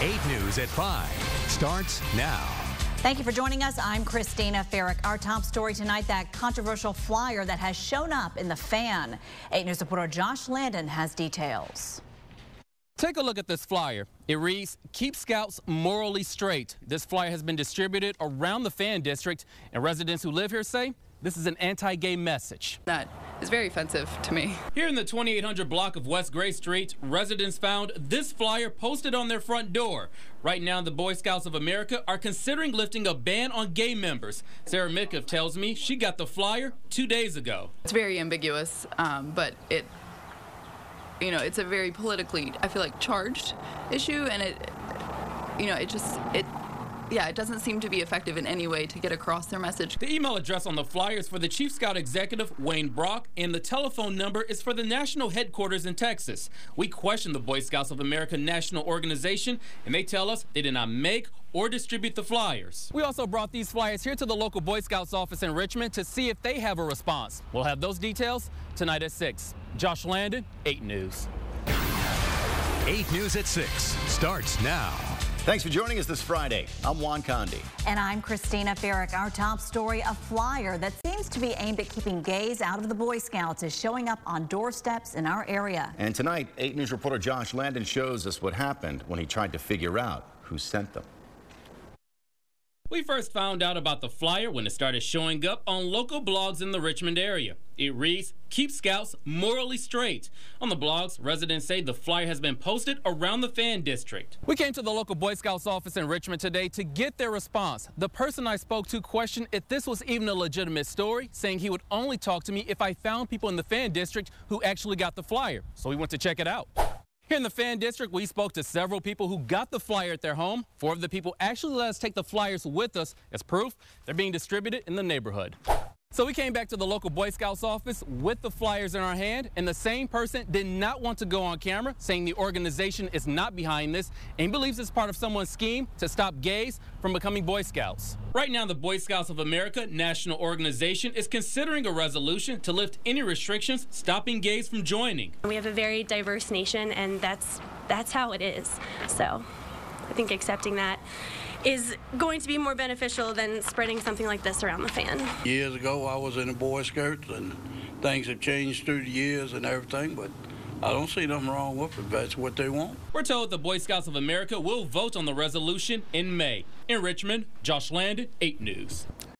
8 News at 5 starts now. Thank you for joining us. I'm Christina Ferrick. Our top story tonight, that controversial flyer that has shown up in the fan. 8 News reporter Josh Landon has details. Take a look at this flyer. It reads, Keep Scouts morally straight. This flyer has been distributed around the fan district, and residents who live here say this is an anti-gay message. That is very offensive to me. Here in the 2800 block of West Gray Street, residents found this flyer posted on their front door. Right now, the Boy Scouts of America are considering lifting a ban on gay members. Sarah Mitkoff tells me she got the flyer two days ago. It's very ambiguous, um, but it, you know, it's a very politically, I feel like, charged issue, and it, you know, it just, it yeah, it doesn't seem to be effective in any way to get across their message. The email address on the flyers for the Chief Scout Executive, Wayne Brock, and the telephone number is for the national headquarters in Texas. We questioned the Boy Scouts of America National Organization, and they tell us they did not make or distribute the flyers. We also brought these flyers here to the local Boy Scouts office in Richmond to see if they have a response. We'll have those details tonight at 6. Josh Landon, 8 News. 8 News at 6 starts now. Thanks for joining us this Friday. I'm Juan Conde. And I'm Christina Ferrick. Our top story, a flyer that seems to be aimed at keeping gays out of the Boy Scouts is showing up on doorsteps in our area. And tonight, 8 News reporter Josh Landon shows us what happened when he tried to figure out who sent them. We first found out about the flyer when it started showing up on local blogs in the Richmond area. It reads, Keep Scouts morally straight. On the blogs, residents say the flyer has been posted around the fan district. We came to the local Boy Scouts office in Richmond today to get their response. The person I spoke to questioned if this was even a legitimate story, saying he would only talk to me if I found people in the fan district who actually got the flyer. So we went to check it out. Here in the fan district, we spoke to several people who got the flyer at their home. Four of the people actually let us take the flyers with us as proof they're being distributed in the neighborhood. So we came back to the local Boy Scouts office with the flyers in our hand, and the same person did not want to go on camera, saying the organization is not behind this and believes it's part of someone's scheme to stop gays from becoming Boy Scouts. Right now, the Boy Scouts of America National Organization is considering a resolution to lift any restrictions stopping gays from joining. We have a very diverse nation, and that's that's how it is. So I think accepting that is going to be more beneficial than spreading something like this around the fan. Years ago, I was in the Boy Scouts, and things have changed through the years and everything, but I don't see nothing wrong with it. That's what they want. We're told the Boy Scouts of America will vote on the resolution in May. In Richmond, Josh Landon, 8 News.